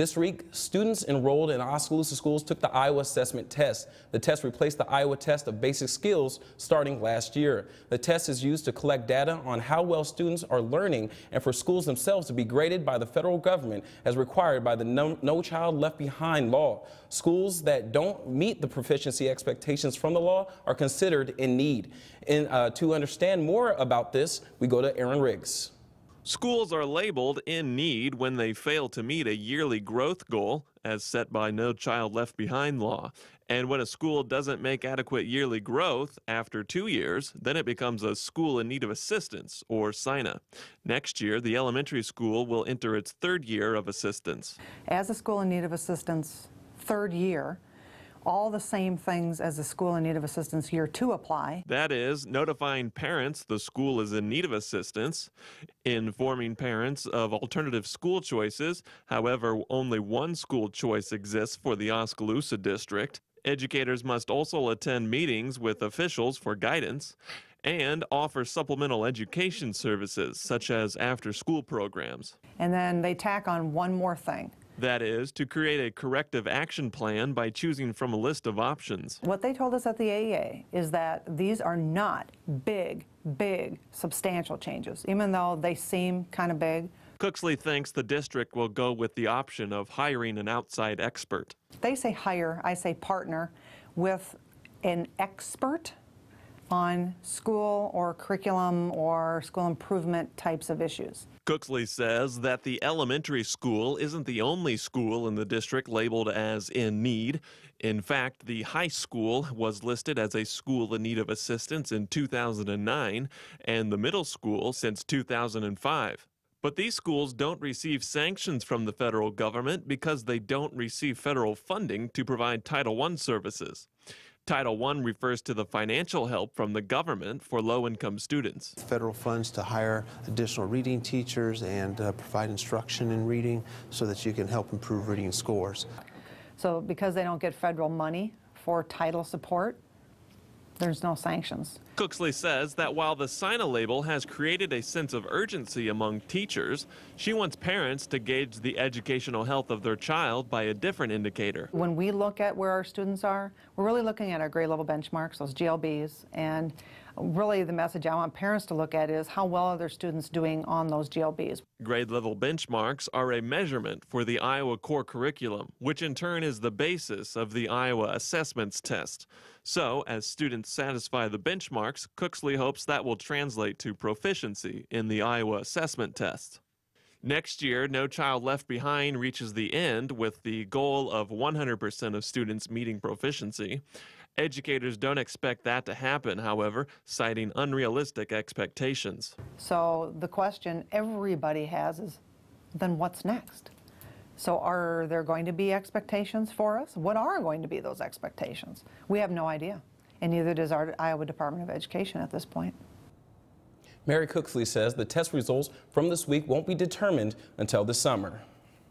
This week, students enrolled in Oskaloosa schools took the Iowa Assessment Test. The test replaced the Iowa Test of Basic Skills starting last year. The test is used to collect data on how well students are learning and for schools themselves to be graded by the federal government as required by the No, no Child Left Behind law. Schools that don't meet the proficiency expectations from the law are considered in need. And uh, to understand more about this, we go to Aaron Riggs. Schools are labeled in need when they fail to meet a yearly growth goal, as set by No Child Left Behind law. And when a school doesn't make adequate yearly growth after two years, then it becomes a school in need of assistance, or SINA. Next year, the elementary school will enter its third year of assistance. As a school in need of assistance, third year, all the same things as the school in need of assistance year two apply. That is, notifying parents the school is in need of assistance, informing parents of alternative school choices, however, only one school choice exists for the Oskaloosa district. Educators must also attend meetings with officials for guidance and offer supplemental education services such as after school programs. And then they tack on one more thing that is, to create a corrective action plan by choosing from a list of options. What they told us at the AEA is that these are not big, big, substantial changes, even though they seem kind of big. Cooksley thinks the district will go with the option of hiring an outside expert. They say hire, I say partner with an expert on school or curriculum or school improvement types of issues. Cooksley says that the elementary school isn't the only school in the district labeled as in need. In fact, the high school was listed as a school in need of assistance in 2009 and the middle school since 2005. But these schools don't receive sanctions from the federal government because they don't receive federal funding to provide Title I services. Title I refers to the financial help from the government for low-income students. Federal funds to hire additional reading teachers and uh, provide instruction in reading so that you can help improve reading scores. So because they don't get federal money for title support, there's no sanctions. Cooksley says that while the SINA label has created a sense of urgency among teachers, she wants parents to gauge the educational health of their child by a different indicator. When we look at where our students are, we're really looking at our grade level benchmarks, those GLBs, and really the message I want parents to look at is how well are their students doing on those GLBs. Grade level benchmarks are a measurement for the Iowa core curriculum, which in turn is the basis of the Iowa assessments test. So, as students satisfy the benchmarks, Cooksley hopes that will translate to proficiency in the Iowa assessment test. Next year, No Child Left Behind reaches the end with the goal of 100% of students meeting proficiency. Educators don't expect that to happen, however, citing unrealistic expectations. So the question everybody has is, then what's next? So are there going to be expectations for us? What are going to be those expectations? We have no idea, and neither does our Iowa Department of Education at this point. Mary Cooksley says the test results from this week won't be determined until the summer.